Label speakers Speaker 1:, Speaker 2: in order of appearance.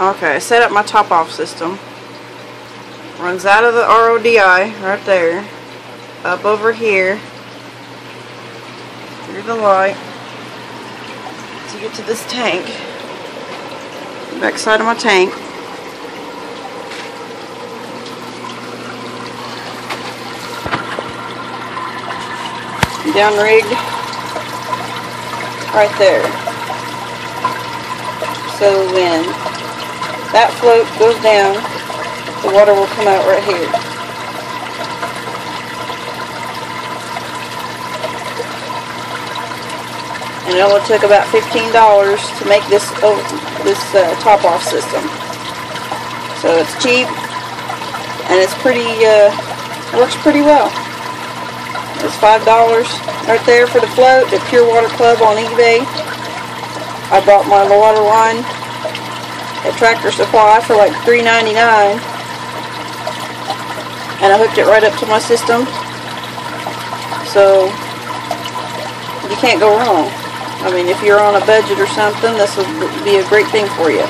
Speaker 1: Okay, I set up my top off system. Runs out of the RODI right there. Up over here. Through the light. To get to this tank. Back side of my tank. Down rigged right there. So when that float goes down, the water will come out right here. And it only took about $15 to make this oh, this uh, top off system. So it's cheap and it's pretty uh, works pretty well. It's five dollars right there for the float at Pure Water Club on eBay. I bought my water line at Tractor Supply for like $3.99 and I hooked it right up to my system. So you can't go wrong. I mean if you're on a budget or something this would be a great thing for you